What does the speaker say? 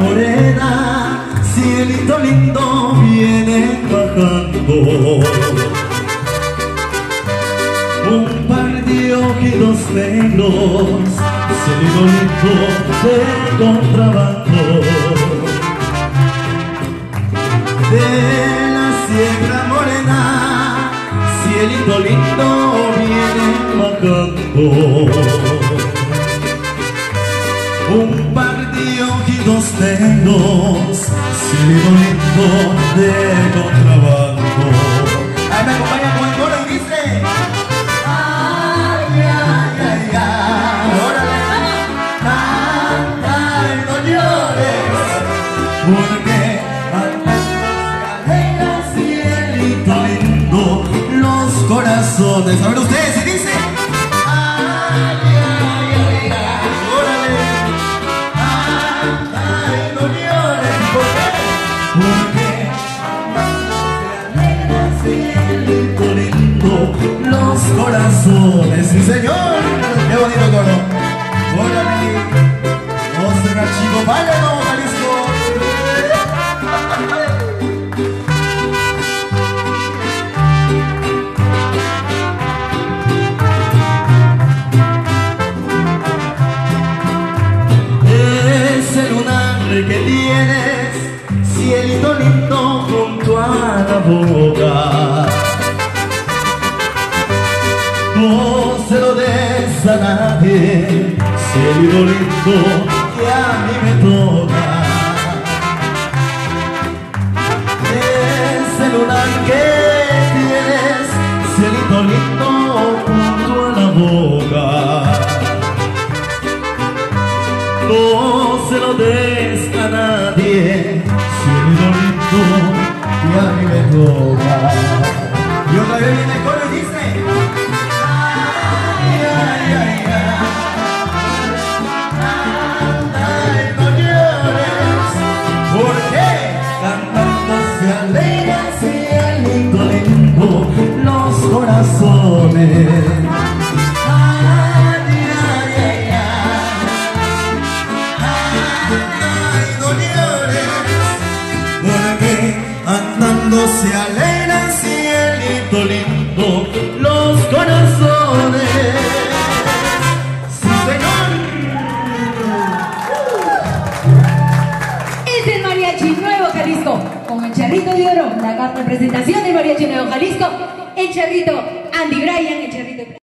Morena, cielito lindo viene bajando. Un par de ojitos negros, cielito lindo de contrabando. De la Sierra Morena, cielito lindo viene bajando. Un par de ojitos negros, cielo lindo de contrabando. Ahí me acompaña porque alegra cielito lindo los corazones. A ver ustedes, ¿se dice? Ay, ay, ay, ay. Ay, no llores, ¿por qué? Porque se alegra cielito lindo los corazones. Sí, señor. Que tienes, cielito lindo junto a la boca. No se lo des a nadie, cielito lindo que a mí me toca. Ese lunar que tienes, cielito lindo junto a la boca. No se lo des nadie, cielo lindo y a mí me toca. Y otra vez viene el coro y dice: Ay, ay, ay, ay. Ay, no llores, porque cantando se alegra cielito lindo los corazones. Los corazones. Sí, señor. Es el Mariachi Nuevo Jalisco con el Charrito de Oro. La carta de presentación del Mariachi Nuevo Jalisco, el Charrito Andy Bryan, el Charrito.